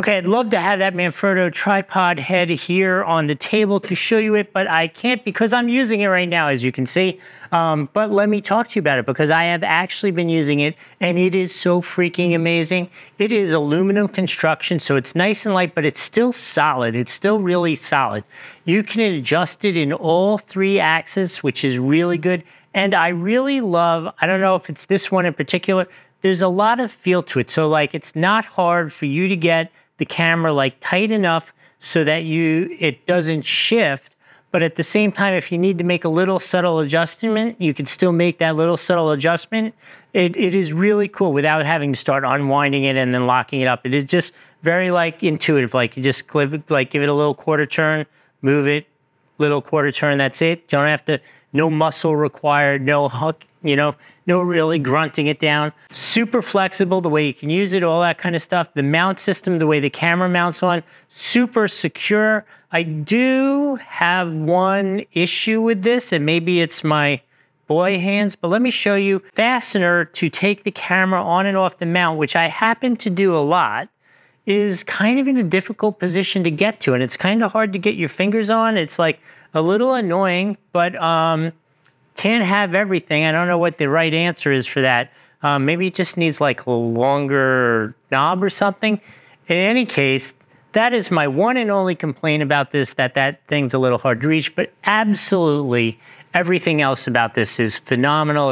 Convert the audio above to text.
Okay, I'd love to have that Manfrotto tripod head here on the table to show you it, but I can't because I'm using it right now, as you can see. Um, but let me talk to you about it because I have actually been using it and it is so freaking amazing. It is aluminum construction, so it's nice and light, but it's still solid. It's still really solid. You can adjust it in all three axes, which is really good. And I really love, I don't know if it's this one in particular, there's a lot of feel to it. So like it's not hard for you to get the camera like tight enough so that you it doesn't shift. But at the same time, if you need to make a little subtle adjustment, you can still make that little subtle adjustment. It, it is really cool without having to start unwinding it and then locking it up. It is just very like intuitive. Like you just like give it a little quarter turn, move it, little quarter turn. That's it. Don't have to. No muscle required. No hook you know, no really grunting it down. Super flexible, the way you can use it, all that kind of stuff. The mount system, the way the camera mounts on, super secure. I do have one issue with this, and maybe it's my boy hands, but let me show you fastener to take the camera on and off the mount, which I happen to do a lot, is kind of in a difficult position to get to, and it's kind of hard to get your fingers on. It's like a little annoying, but um, can't have everything. I don't know what the right answer is for that. Um, maybe it just needs like a longer knob or something. In any case, that is my one and only complaint about this, that that thing's a little hard to reach, but absolutely everything else about this is phenomenal.